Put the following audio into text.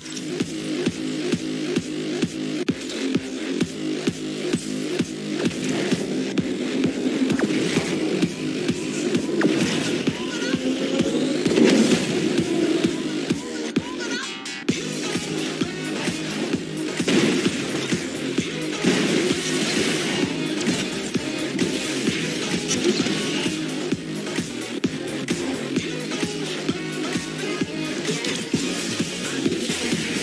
you